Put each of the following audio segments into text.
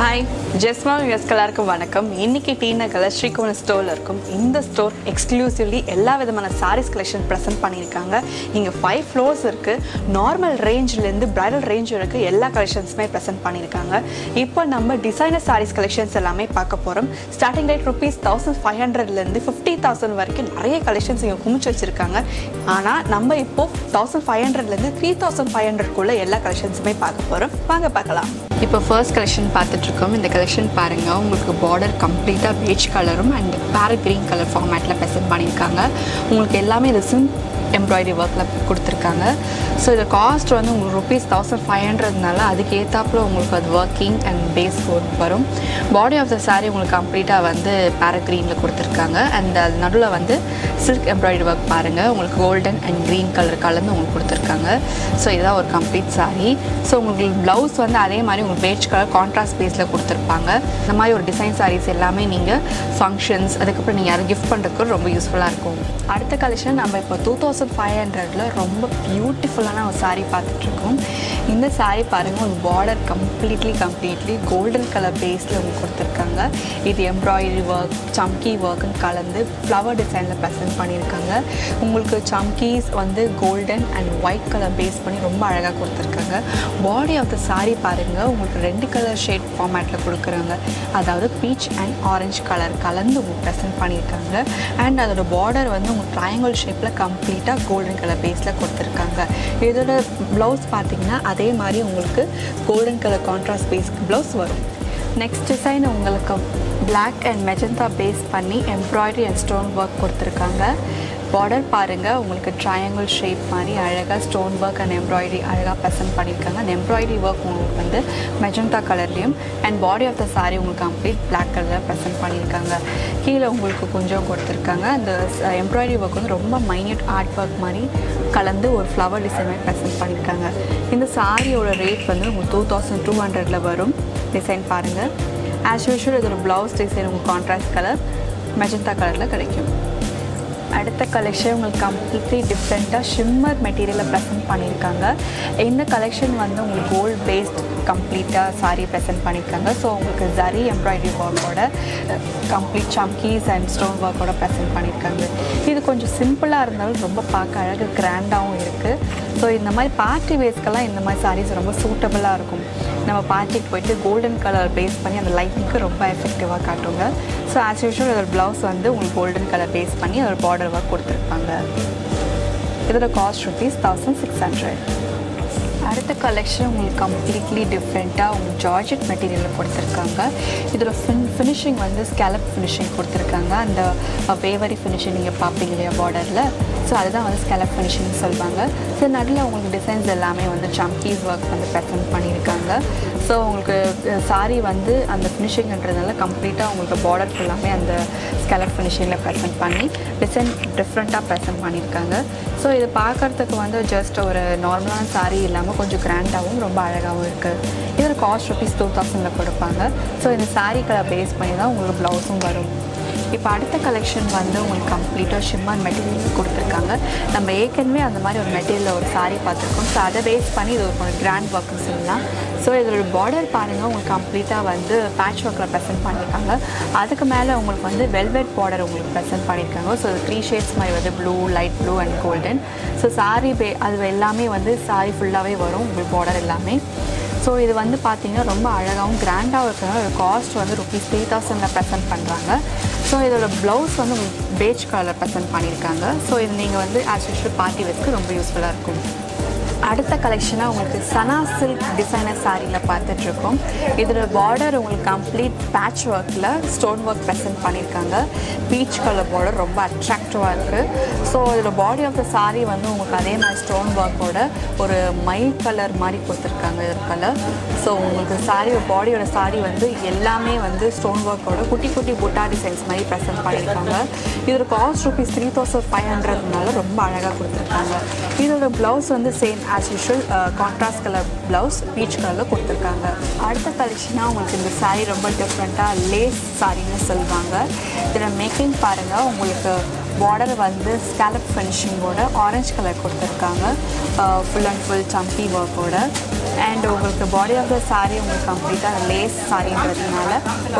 Hi ஜெஸ்மா வியர்ஸ்க்கு எல்லாருக்கும் வணக்கம். இன்னைக்கு டீ நகரில் ஸ்ரீகுமரன் ஸ்டோரில் இருக்கும் இந்த ஸ்டோர் எக்ஸ்க்ளூசிவ்லி எல்லா விதமான சாரீஸ் கலெக்ஷன் ப்ரெசென்ட் பண்ணியிருக்காங்க. இங்கே ஃபைவ் ஃப்ளோர்ஸ் இருக்குது நார்மல் ரேஞ்சிலேருந்து பிரைடல் ரேஞ்ச் வரைக்கும் எல்லா கலெக்ஷன்ஸுமே ப்ரெசென்ட் பண்ணியிருக்காங்க. இப்போ நம்ம டிசைனர் சாரீஸ் கலெக்ஷன்ஸ் எல்லாமே பார்க்க போகிறோம் starting rate rupees thousand five ஹண்ட்ரட்லேருந்து ஃபிஃப்டி தௌசண்ட் வரைக்கும் நிறைய கலெக்ஷன்ஸ் இங்கே குமிச்சு வச்சுருக்காங்க. ஆனால் நம்ம இப்போ தௌசண்ட் ஃபைவ் ஹண்ட்ரட்லேருந்து த்ரீ தௌசண்ட் ஃபைவ் ஹண்ட்ரட்குள்ளே எல்லா கலெக்ஷன்ஸுமே பார்க்க போகிறோம் வாங்க பார்க்கலாம். இப்போ ஃபர்ஸ்ட் கலெக்ஷன் பார்த்துட்ருக்கோம். இந்த கலெக்ஷன் பாருங்கள் உங்களுக்கு பார்டர் கம்ப்ளீட்டாக beige கலரும் அண்ட் பேரட் க்ரீன் கலர் ஃபார்மேட்டில் ப்ரெசென்ட் பண்ணியிருக்காங்க. உங்களுக்கு எல்லாமே ரிசன் எம்ப்ராய்டரி ஒர்க்கில் கொடுத்துருக்காங்க. ஸோ இது காஸ்ட் வந்து உங்களுக்கு ருபீஸ் தௌசண்ட் ஃபைவ் ஹண்ட்ரட்னால அதுக்கு ஏற்றாப்புல உங்களுக்கு அது ஒர்க்கிங் அண்ட் பேஸ் ஒர்க் வரும். பாடி ஆஃப் த saree உங்களுக்கு கம்ப்ளீட்டாக வந்து பேரட் க்ரீனில் கொடுத்துருக்காங்க. அண்ட் அது நடுவில் வந்து சில்க் எம்ப்ராய்டரி ஒர்க் பாருங்கள் உங்களுக்கு கோல்டன் அண்ட் க்ரீன் கலர் கலந்து உங்களுக்கு கொடுத்துருக்காங்க. ஸோ இதுதான் ஒரு கம்ப்ளீட் saree. ஸோ உங்களுக்கு ப்ளவுஸ் வந்து அதே மாதிரி உங்களுக்கு பேஜ் கலர் கான்ட்ராஸ்ட் பேஸில் கொடுத்துருப்பாங்க. இந்த மாதிரி ஒரு டிசைன் சாரீஸ் எல்லாமே நீங்கள் ஃபங்க்ஷன்ஸ் அதுக்கப்புறம் நீங்கள் யாரும் கிஃப்ட் பண்ணுறதுக்கு ரொம்ப யூஸ்ஃபுல்லாக இருக்கும். அடுத்த கலெக்ஷன் நம்ம இப்போ டூ தௌசண்ட் ஃபைவ் ஹண்ட்ரடில் ரொம்ப பியூட்டிஃபுல்லான ஒரு சாரீ பார்த்துட்ருக்கோம். இந்த சாரீ பாருங்கள் உங்கள் border completely completely golden colour பேஸில் உங்களுக்கு கொடுத்துருக்காங்க. இது எம்ப்ராய்டரி ஒர்க் சம்கி ஒர்க்குன்னு கலந்து ஃப்ளவர் டிசைனில் ஒர்க் பண்ணியிருக்காங்க. உங்களுக்கு சம்கீஸ் வந்து golden and white colour base பண்ணி ரொம்ப அழகாக கொடுத்துருக்காங்க. பாடி ஆஃப் த சாரி பாருங்கள் உங்களுக்கு ரெண்டு கலர் ஷேட் ஃபார்மேட்டில் கொடுக்குறாங்க. அதாவது பீச் அண்ட் ஆரஞ்சு கலர் கலந்து உங்களுக்கு ப்ரெசென்ட் பண்ணியிருக்காங்க. அண்ட் அதோட பார்டர் வந்து உங்களுக்கு ட்ரையாங்கிள் ஷேப்பில் கம்ப்ளீட்டாக கோல்டன் கலர் பேஸில் கொடுத்துருக்காங்க. இதோட ப்ளவுஸ் பார்த்தீங்கன்னா அதே மாதிரி உங்களுக்கு கோல்டன் கலர் கான்ட்ராஸ்ட் பேஸ்க்கு ப்ளவுஸ் வரும். நெக்ஸ்ட் டிசைன் உங்களுக்கு பிளாக் அண்ட் மெஜந்தா பேஸ் பண்ணி எம்ப்ராய்டரி அண்ட் ஸ்டோன் ஒர்க் கொடுத்துருக்காங்க. பார்டர் பாருங்கள் உங்களுக்கு ட்ரையாங்கிள் ஷேப் மாதிரி அழகாக ஸ்டோன் ஒர்க் அண்ட் எம்ப்ராய்டரி அழகாக ப்ரெசென்ட் பண்ணியிருக்காங்க. அந்த எம்ப்ராய்டரி ஒர்க் உங்களுக்கு வந்து மெஜந்தா கலர்லேயும் and body of the saree உங்களுக்கு கம்ப்ளீட் பிளாக் கலரில் ப்ரெசென்ட் பண்ணியிருக்காங்க. கீழே உங்களுக்கு கொஞ்சம் கொடுத்துருக்காங்க. அந்த எம்ப்ராய்டரி ஒர்க் வந்து ரொம்ப மைன்யூட் ஆர்ட் ஒர்க் மாதிரி கலந்து ஒரு ஃப்ளவர் டிசைன் மாதிரி ப்ரெசென்ட் பண்ணியிருக்காங்க. இந்த சாரியோட ரேட் வந்து உங்களுக்கு டூ தௌசண்ட் டூ ஹண்ட்ரடில் வரும். டிசைன் பாருங்கள் ஆஸ் யூஷுவல் இதோட ப்ளவுஸ் டிசைன் உங்களுக்கு கான்ட்ராஸ்ட் கலர் மெஜந்தா கலரில் கிடைக்கும். அடுத்த கலெக்ஷன் உங்களுக்கு கம்ப்ளீட்லி டிஃப்ரெண்ட்டாக ஷிம்மர் மெட்டீரியலை ப்ரெசென்ட் பண்ணியிருக்காங்க. இந்த கலெக்ஷன் வந்து உங்களுக்கு கோல்ட் பேஸ்ட் கம்ப்ளீட்டாக சாரி ப்ரெசென்ட் பண்ணியிருக்காங்க. ஸோ உங்களுக்கு ஜரி எம்ப்ராய்டரி ஒர்க்கோட கம்ப்ளீட் சம்கீஸ் அண்ட் ஸ்டோன் ஒர்க்கோட ப்ரெசென்ட் பண்ணியிருக்காங்க. இது கொஞ்சம் சிம்பிளாக இருந்தாலும் ரொம்ப பார்க்க அழகு கிராண்டாகவும் இருக்குது ஸோ இந்த மாதிரி பார்ட்டி வேஸ்க்கெல்லாம் இந்த மாதிரி சாரீஸ் ரொம்ப சூட்டபுளாக இருக்கும். நம்ம பார்ட்டிக்கு போயிட்டு கோல்டன் கலர் பேஸ் பண்ணி அந்த லைட்டிங்க்கு ரொம்ப எஃபெக்டிவாக காட்டுங்க ஸோ ஆஸ் யூஷுவல் இதோட ப்ளவுஸ் வந்து உங்களுக்கு கோல்டன் கலர் பேஸ் பண்ணி அதோட பார்டர் ஒர்க் கொடுத்துருப்பாங்க. இதோட cost rupees thousand six hundred அடுத்த கலெக்ஷன் உங்களுக்கு கம்ப்ளீட்லி டிஃப்ரெண்ட்டாக உங்களுக்கு ஜார்ஜெட் மெட்டீரியலில் கொடுத்துருக்காங்க. இதில் ஃபின் ஃபினிஷிங் வந்து ஸ்கேலப் ஃபினிஷிங் கொடுத்துருக்காங்க. அந்த வேவரி ஃபினிஷிங் நீங்கள் பார்ப்பீங்க இல்லையா பார்டரில் ஸோ அதுதான் வந்து ஸ்கேலப் ஃபினிஷிங் சொல்லுவாங்க ஸோ நடுவில் உங்களுக்கு டிசைன்ஸ் எல்லாமே வந்து சம்கீஸ் ஒர்க் வந்து ப்ரெசென்ட் பண்ணியிருக்காங்க. ஸோ உங்களுக்கு சாரி வந்து அந்த ஃபினிஷிங்ன்றதுனால கம்ப்ளீட்டாக உங்களுக்கு பார்டர் ஃபுல்லாமே அந்த ஸ்கேலப் ஃபினிஷிங்கில் ப்ரெசென்ட் பண்ணி டிசைன் டிஃப்ரெண்ட்டாக ப்ரெசென்ட் பண்ணியிருக்காங்க. ஸோ இது பார்க்குறதுக்கு வந்து ஜஸ்ட் ஒரு நார்மலான சாரீ இல்லாமல் கொஞ்சம் கிராண்டாகவும் ரொம்ப அழகாகவும் இருக்குது இதோட காஸ்ட் ருபீஸ் டூ தௌசண்டில் கொடுப்பாங்க. ஸோ இந்த சாரீ கலர் பேஸ் பண்ணி தான் உங்களுக்கு ப்ளவுஸும் வரும். இப்போ அடுத்த கலெக்ஷன் வந்து உங்களுக்கு கம்ப்ளீட்டாக ஷிம்மர் மெட்டீரியல் கொடுத்துருக்காங்க. நம்ம ஏற்கனவே அந்த மாதிரி ஒரு மெட்டீரியலில் ஒரு சாரீ பார்த்துருக்கோம். ஸோ அதை பேஸ் பண்ணி இது ஒரு கிராண்ட் ஒர்க்குன்னு சொல்லலாம். ஸோ இதோட பார்டர் பாருங்கள் உங்களுக்கு கம்ப்ளீட்டாக வந்து பேட்ச் ஒர்க்கில் ப்ரெசென்ட் பண்ணியிருக்காங்க. அதுக்கு மேலே உங்களுக்கு வந்து வெல்வெட் பார்டர் உங்களுக்கு ப்ரெசென்ட் பண்ணியிருக்காங்க. ஸோ த்ரீ ஷேட்ஸ் மாதிரி வந்து blue light blue and golden so saree பே அது எல்லாமே வந்து சாரீ ஃபுல்லாகவே வரும். உங்களுக்கு பார்டர் எல்லாமே. ஸோ இது வந்து பார்த்தீங்கன்னா ரொம்ப அழகாகவும் கிராண்டாகவும் இருக்கிறனால ஒரு காஸ்ட் வந்து ருபீஸ் த்ரீ தௌசண்டில் ப்ரெசென்ட் பண்ணுறாங்க ஸோ இதோட ப்ளவுஸ் வந்து பேஜ் கலர் ப்ரெசென்ட் பண்ணியிருக்காங்க. ஸோ இது நீங்கள் வந்து ஆஸ் யூஷுவல் பார்ட்டி வேஸ்க்கு ரொம்ப யூஸ்ஃபுல்லாக இருக்கும். அடுத்த கலெக்ஷனாக உங்களுக்கு சனா சில்க் டிசைனர் சாரியில் பார்த்துட்ருக்கோம். இதோட பார்டர் உங்களுக்கு கம்ப்ளீட் பேட்ச் ஒர்க்கில் ஸ்டோன் ஒர்க் ப்ரெசென்ட் பண்ணியிருக்காங்க. பீச் கலர் பார்டர் ரொம்ப அட்ராக்டிவாக இருக்குது ஸோ இதோட பாடி ஆஃப் த சாரீ வந்து உங்களுக்கு அதே மாதிரி ஸ்டோன் ஒர்க்கோட ஒரு மை கலர் மாதிரி கொடுத்துருக்காங்க இதோட கலர் ஸோ உங்களுக்கு சாரி பாடியோட சாரி வந்து எல்லாமே வந்து ஸ்டோன் ஒர்க்கோட குட்டி குட்டி புட்டா டிசைன்ஸ் மாதிரி ப்ரெசென்ட் பண்ணியிருக்காங்க. இதோட cost rupees three thousand five ஹண்ட்ரட்னால ரொம்ப அழகாக கொடுத்துருக்காங்க. இதோட ப்ளவுஸ் வந்து same as usual contrast colour blouse peach கலரில் கொடுத்துருக்காங்க. அடுத்த கலெக்ஷனாக உங்களுக்கு இந்த சாரீ ரொம்ப டிஃப்ரெண்ட்டாக லேஸ் சாரின்னு சொல்லுவாங்க. இதில் மேக்கிங் பாருங்கள் உங்களுக்கு பார்டர் வந்து ஸ்கேலப் ஃபினிஷிங்கோட ஆரஞ்சு கலர் கொடுத்துருக்காங்க. ஃபுல் அண்ட் ஃபுல் சம்பி ஒர்க்கோட அண்ட் உங்களுக்கு பாடி ஆஃப் த saree உங்களுக்கு கம்ப்ளீட்டாக லேஸ் சாரின்றதுனால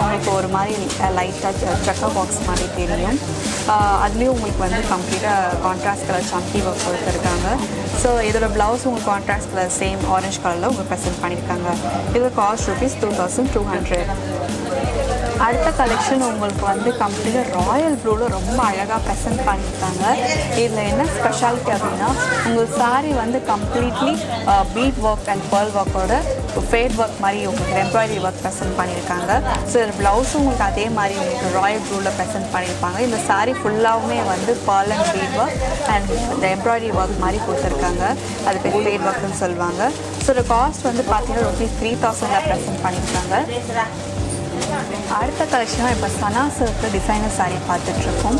உங்களுக்கு ஒரு மாதிரி லைட்டாக செக்கர் பாக்ஸ் மாதிரி தெரியும். அதுலேயும் உங்களுக்கு வந்து கம்ப்ளீட்டாக கான்ட்ராஸ்ட் கலர் சம்பி ஒர்க் கொடுத்துருக்காங்க. ஸோ இதோட ப்ளவுஸ் உங்களுக்கு கான்ட்ராஸ்ட் கலர் சேம் ஆரஞ்ச் கலரில் உங்களுக்கு ப்ரெசென்ட் பண்ணியிருக்காங்க இதோட cost rupees two thousand two hundred அடுத்த கலெக்ஷன் உங்களுக்கு வந்து கம்ப்ளீட்டாக ராயல் ப்ளூவில் ரொம்ப அழகாக ப்ரெசென்ட் பண்ணியிருக்காங்க. இதில் என்ன ஸ்பெஷாலிட்டி அப்படின்னா உங்கள் சாரீ வந்து completely bead work and pearl ஒர்க்கோட ஃபேட் ஒர்க் மாதிரி உங்களுக்கு எம்ப்ராய்டரி ஒர்க் ப்ரெசென்ட் பண்ணியிருக்காங்க. ஸோ இது ப்ளவுஸும் உங்களுக்கு அதே மாதிரி உங்களுக்கு ராயல் ப்ளூவில் ப்ரெசென்ட் பண்ணியிருப்பாங்க. இந்த சாரீ ஃபுல்லாகவுமே வந்து pearl and bead work and இந்த எம்ப்ராய்டரி ஒர்க் மாதிரி கொடுத்துருக்காங்க. அது பேர் ஃபேட் ஒர்க்னு சொல்லுவாங்க. ஸோ காஸ்ட் வந்து பார்த்தீங்கன்னா ருபீஸ் த்ரீ தௌசண்டில் ப்ரெசென்ட் பண்ணியிருக்காங்க. அடுத்த கலெக்ஷனாக இப்போ சனா சில்க்கு டிசைனர் சாரீ பார்த்துட்ருக்கோம்.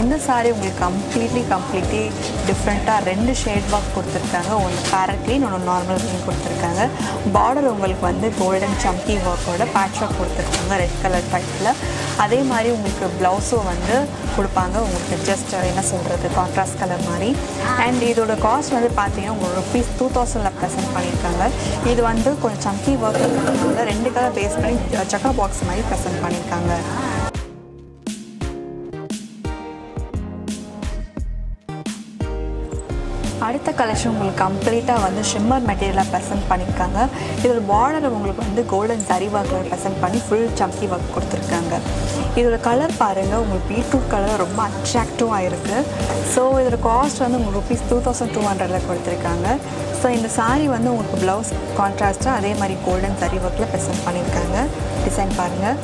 இந்த சாரீ உங்களுக்கு கம்ப்ளீட்லி கம்ப்ளீட்லி டிஃப்ரெண்ட்டாக ரெண்டு ஷேட் ஒர்க் கொடுத்துருக்காங்க. ஒன்று பேரட் க்ளீன் ஒன்று நார்மல் க்ளீன் கொடுத்துருக்காங்க. பார்டர் உங்களுக்கு வந்து கோல்டன் சம்கி ஒர்க்கோட பேட்ச் ஒர்க் கொடுத்துருக்காங்க ரெட் கலர் டைப்பில் அதே மாதிரி உங்களுக்கு ப்ளவுஸும் வந்து கொடுப்பாங்க. உங்களுக்கு ஜஸ்ட் என்ன சொல்கிறது கான்ட்ராஸ்ட் கலர் மாதிரி. அண்ட் இதோட காஸ்ட் வந்து பார்த்தீங்கன்னா உங்களுக்கு ருபீஸ் டூ தௌசண்டில் ப்ரெசென்ட் பண்ணியிருக்காங்க. இது வந்து கொஞ்சம் சம்கி ஒர்க் இருக்கிறதுனால ரெண்டு கலர் பேஸ் பண்ணி சக்கா பாக்ஸ் மாதிரி ப்ரெசென்ட் பண்ணியிருக்காங்க. கலெக்ஷன் உங்களுக்கு கம்ப்ளீட்டாக வந்து ஷிம்மர் மெட்டீரியலாக ப்ரெசென்ட் பண்ணியிருக்காங்க. இதோட பார்டர் உங்களுக்கு வந்து கோல்டன் சரி ஒர்க்கில் ப்ரெசென்ட் பண்ணி ஃபுல் சம்கி ஒர்க் கொடுத்துருக்காங்க. இதோட கலர் பாருங்கள் உங்களுக்கு பீட்ரூட் கலர் ரொம்ப அட்ராக்டிவாக இருக்குது ஸோ இதோட காஸ்ட் வந்து உங்களுக்கு ருபீஸ் டூ தௌசண்ட் டூ ஹண்ட்ரடில் கொடுத்துருக்காங்க. ஸோ இந்த சாரீ வந்து உங்களுக்கு ப்ளவுஸ் கான்ட்ராஸ்ட்டாக அதே மாதிரி கோல்டன் சரி ஒர்க்கில் ப்ரெசென்ட் பண்ணியிருக்காங்க. டிசைன் பாருங்கள்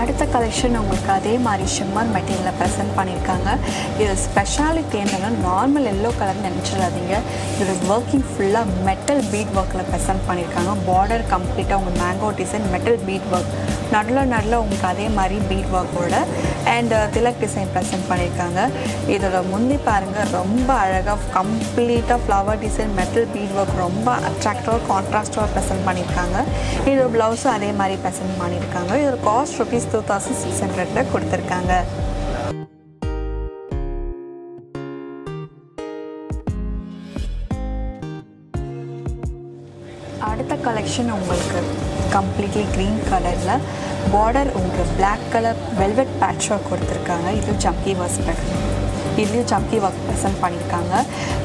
அடுத்த கலெக்ஷன் உங்களுக்கு அதே மாதிரி ஷிம்மர் மெட்டீரியலில் ப்ரெசென்ட் பண்ணியிருக்காங்க. இது ஸ்பெஷாலிட்டி என்னென்னா நார்மல் எல்லோ கலர் நினச்சிடாதீங்க. இதோட ஒர்க்கிங் ஃபுல்லாக மெட்டல் பீட் ஒர்க்கில் ப்ரெசென்ட் பண்ணியிருக்காங்க. பார்டர் கம்ப்ளீட்டாக உங்கள் mango design metal bead work நடுவில் நடுவில் உங்களுக்கு அதே மாதிரி பீட் ஒர்க்கோட அண்ட் திலக் டிசைன் ப்ரெசென்ட் பண்ணியிருக்காங்க இதோட முந்தி பாருங்கள் ரொம்ப அழகாக கம்ப்ளீட்டாக flower design metal bead work ரொம்ப அட்ராக்டிவாக கான்ட்ராஸ்டாக ப்ரெசென்ட் பண்ணியிருக்காங்க இதோட ப்ளவுஸும் அதே மாதிரி ப்ரெசென்ட் பண்ணியிருக்காங்க இதோட cost rupees two thousand six ஹண்ட்ரடில் கொடுத்துருக்காங்க. அடுத்த கலெக்ஷன் உங்களுக்கு கம்ப்ளீட்லி க்ரீன் கலரில் பார்டர் உங்களுக்கு black colour velvet patch work கொடுத்துருக்காங்க இதுவும் ஜம்கி ஒர்க் இதுலேயும் ஜம்கி ஒர்க் ப்ரெசென்ட் பண்ணியிருக்காங்க.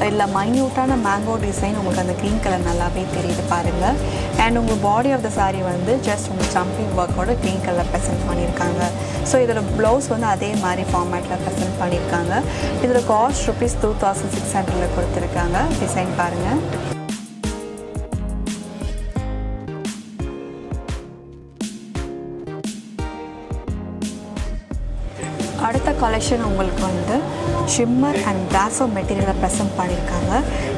இதில் மைன்யூட்டான மேங்கோ டிசைன் உங்களுக்கு அந்த க்ரீன் கலர் நல்லாவே தெரியுது பாருங்கள் அண்ட் உங்கள் பாடி ஆஃப் த சாரீ வந்து ஜஸ்ட் உங்கள் ஜம்கி ஒர்க்கோட க்ரீன் கலர் ப்ரெசென்ட் பண்ணியிருக்காங்க. ஸோ இதோட ப்ளவுஸ் வந்து அதே மாதிரி ஃபார்மேட்டில் ப்ரெசென்ட் பண்ணியிருக்காங்க. இதோட cost rupees two thousand six ஹண்ட்ரடில் கொடுத்துருக்காங்க. டிசைன் பாருங்கள் கலெக்ஷன் உங்களுக்கு வந்து ஷிம்மர் அண்ட் பிராசோ மெட்டீரியலை ப்ரெசென்ட் பண்ணியிருக்காங்க.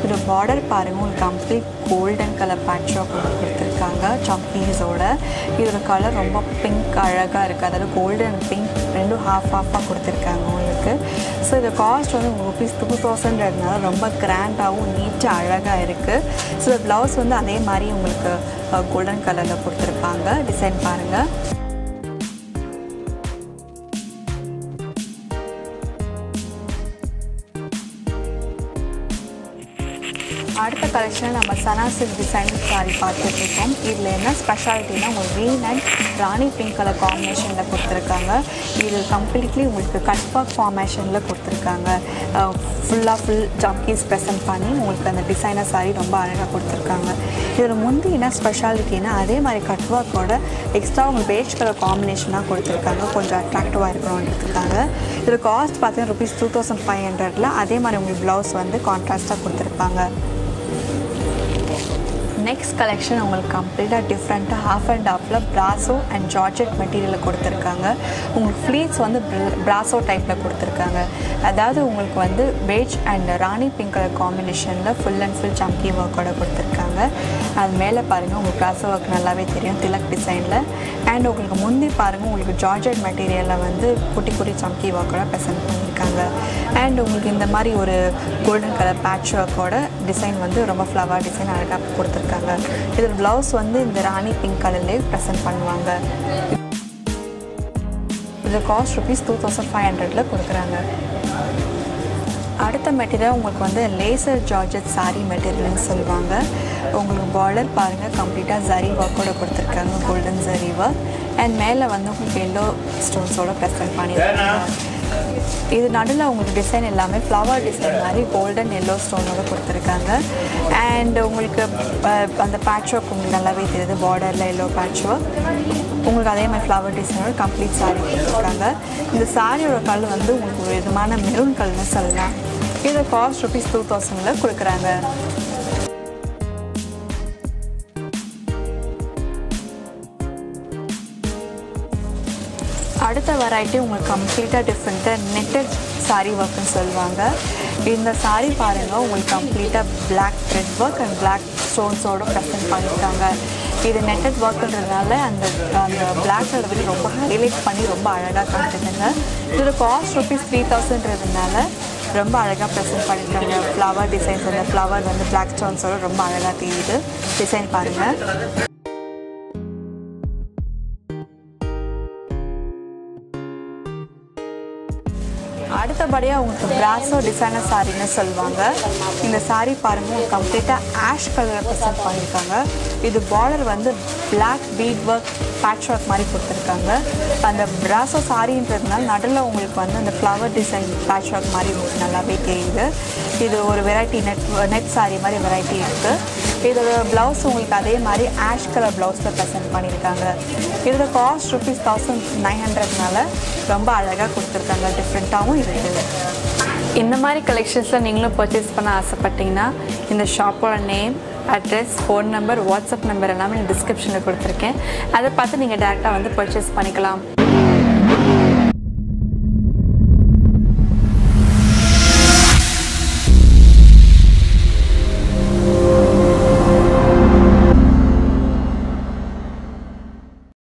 இதோட பார்டர் பாருங்கள் உங்களுக்கு complete golden colour patch work கொடுத்துருக்காங்க சம்பீஸோட இதோட கலர் ரொம்ப பிங்க் அழகாக இருக்குது அதாவது கோல்டன் பிங்க் ரெண்டும் ஹாஃப் ஹாஃபாக கொடுத்துருக்காங்க உங்களுக்கு. ஸோ இந்த காஸ்ட் வந்து ருபீஸ் டூ தௌசண்ட்னால ரொம்ப கிராண்டாகவும் நீட்டாக அழகாக இருக்குது ஸோ ப்ளவுஸ் வந்து அதே மாதிரி உங்களுக்கு கோல்டன் கலரில் கொடுத்துருப்பாங்க. டிசைன் பாருங்கள் அடுத்த கலெக்ஷன் நம்ம சனா டிசைன் சாரி பார்த்துட்ருக்கோம். இதில் என்ன ஸ்பெஷாலிட்டினா உங்களுக்கு green and rani pink colour காம்பினேஷனில் கொடுத்துருக்காங்க. இது கம்ப்ளீட்லி உங்களுக்கு கட் ஒர்க் ஃபார்மேஷனில் கொடுத்துருக்காங்க ஃபுல்லாக ஃபுல் ஜாக்கீஸ் ப்ரெசென்ட் பண்ணி உங்களுக்கு அந்த டிசைனர் சாரி ரொம்ப அழகாக கொடுத்துருக்காங்க. இதில் முந்தி என்ன ஸ்பெஷாலிட்டினா அதே மாதிரி கட் ஒர்க்கோட எக்ஸ்ட்ரா உங்களுக்கு பேஜ் கலர் காம்பினேஷனாக கொடுத்துருக்காங்க. கொஞ்சம் அட்ராக்டிவாக இருக்கணும்ன்றதுக்காக. இதில் காஸ்ட் பார்த்தீங்கன்னா ருபீஸ் டூ தௌசண்ட் ஃபைவ் ஹண்ட்ரடில் அதே மாதிரி உங்களுக்கு ப்ளவுஸ் வந்து கான்ட்ராஸ்ட்டாக கொடுத்துருப்பாங்க. நெக்ஸ்ட் கலெக்ஷன் உங்களுக்கு கம்ப்ளீட்டாக டிஃப்ரெண்ட்டாக ஹாஃப் அண்ட் ஹாஃபில் ப்ராஸோ அண்ட் ஜார்ஜெட் மெட்டீரியலில் கொடுத்துருக்காங்க. உங்களுக்கு ஃப்ளீட்ஸ் வந்து ப்ராஸோ டைப்பில் கொடுத்துருக்காங்க. அதாவது உங்களுக்கு வந்து beige and rani pink colour காம்பினேஷனில் ஃபுல் அண்ட் ஃபுல் சம்கி ஒர்க்கோட கொடுத்துருக்காங்க. அது மேலே பாருங்கள் உங்களுக்கு பிராசோ ஒர்க் நல்லாவே தெரியும் திலக் டிசைனில் அண்ட் உங்களுக்கு முந்தி பாருங்கள் உங்களுக்கு ஜார்ஜெட் மெட்டீரியலில் வந்து குட்டி குட்டி சம்கி ஒர்க்கோட ப்ரெசென்ட் பண்ணியிருக்காங்க. அண்ட் உங்களுக்கு இந்த மாதிரி ஒரு கோல்டன் கலர் பேட்ச் ஒர்க்கோட டிசைன் வந்து ரொம்ப ஃப்ளவர் டிசைன் அழகாக கொடுத்துருக்காங்க. இதில் ப்ளவுஸ் வந்து இந்த ராணி பிங்க் கலர்லேயே ப்ரெசென்ட் பண்ணுவாங்க. இது cost rupees two thousand five ஹண்ட்ரடில் கொடுக்குறாங்க. அடுத்த மெட்டீரியல் உங்களுக்கு வந்து லேசர் ஜார்ஜட் சாரி மெட்டீரியல்னு சொல்லுவாங்க. உங்களுக்கு பார்டர் பாருங்கள் கம்ப்ளீட்டாக ஜரி ஒர்க்கோட கொடுத்துருக்காங்க கோல்டன் ஜரி ஒர்க் அண்ட் மேலே வந்து உங்களுக்கு எல்லோ ஸ்டோன்ஸோட ப்ரெசென்ட் பண்ணியிருக்காங்க இது நடுவில் உங்களுக்கு டிசைன் எல்லாமே ஃப்ளவர் டிசைன் மாதிரி கோல்டன் எல்லோ ஸ்டோனோட கொடுத்துருக்காங்க. அண்ட் உங்களுக்கு அந்த பேட்ச் ஒர்க் உங்களுக்கு நல்லாவே தெரியுது பார்டரில் எல்லோ பேட்ச் ஒர்க் உங்களுக்கு அதே மாதிரி ஃப்ளவர் டிசைனோட கம்ப்ளீட் சாரி கொடுத்துருக்காங்க. இந்த சாரியோட கல் வந்து உங்களுக்கு ஒரு விதமான மெரூன் கல்னு சொல்லலாம். இது காஸ்ட் ருபீஸ் டூ தௌசண்டில் கொடுக்குறாங்க. அடுத்த வெரைட்டி உங்களுக்கு கம்ப்ளீட்டாக டிஃப்ரெண்ட்டாக நெட்டட் சாரீ ஒர்க்குன்னு சொல்லுவாங்க. இந்த சாரீ பாருங்கள் உங்களுக்கு கம்ப்ளீட்டாக black thread work and black ஸ்டோன்ஸோட present பண்ணியிருக்காங்க இது நெட்டட் ஒர்க்குன்றதுனால அந்த அந்த பிளாக் கலர் வந்து ரொம்ப ஹைலைட் பண்ணி ரொம்ப அழகாக காட்டுதுங்க. இதோட காஸ்ட் ருபீஸ் த்ரீ தௌசண்ட்ன்றதுனால ரொம்ப அழகாக ப்ரெசென்ட் பண்ணியிருக்காங்க ஃப்ளவர் டிசைன்ஸ் அந்த ஃப்ளவர் வந்து பிளாக் ஸ்டோன்ஸோட ரொம்ப அழகாக தெரியுது. டிசைன் பாருங்கள் அடுத்தபடியாக உங்களுக்கு பிராசோ டிசைனர் சாரின்னு சொல்லுவாங்க. இந்த சாரீ பாருங்க கம்ப்ளீட்டாக ஆஷ் கலர் ப்ரெசென்ட் பண்ணியிருக்காங்க இது பார்டர் வந்து black bead work patch work மாதிரி கொடுத்துருக்காங்க. அந்த பிராசோ சாரின்றதுனால நடுவில் உங்களுக்கு வந்து அந்த ஃப்ளவர் டிசைன் பேட்ச் ஒர்க் மாதிரி உங்களுக்கு நல்லாவே தெரியுது. இது ஒரு வெரைட்டி நெட் நெட் சாரீ மாதிரி வெரைட்டி இருக்குது இதோட ப்ளவுஸ் உங்களுக்கு அதே மாதிரி ஆஷ் கலர் ப்ளவுஸில் ப்ரெசென்ட் பண்ணியிருக்காங்க. இதோட காஸ்ட் ருபீஸ் தௌசண்ட் நைன் ஹண்ட்ரட்னால ரொம்ப அழகாக கொடுத்துருக்காங்க. டிஃப்ரெண்ட்டாகவும் இருக்குது இந்த மாதிரி கலெக்ஷன்ஸில் நீங்களும் பர்ச்சேஸ் பண்ண ஆசைப்பட்டீங்கன்னா இந்த ஷாப்போட name address phone number WhatsApp number எல்லாமே டிஸ்கிரிப்ஷனில் கொடுத்துருக்கேன். அதை பார்த்து நீங்கள் டேரெக்டாக வந்து பர்ச்சேஸ் பண்ணிக்கலாம்.